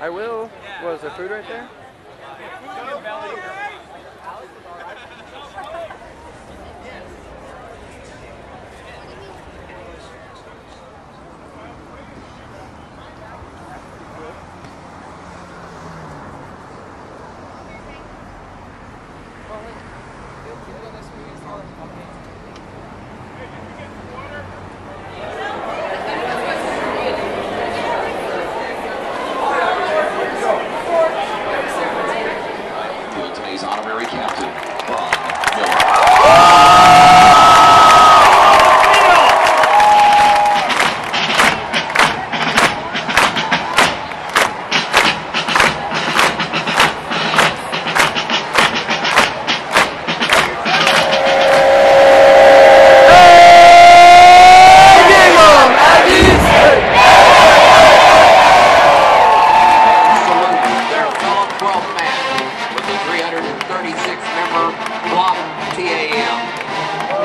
I will. Was there food right there? He's honorary captain, Ron Miller. Man. 336-member block TAM.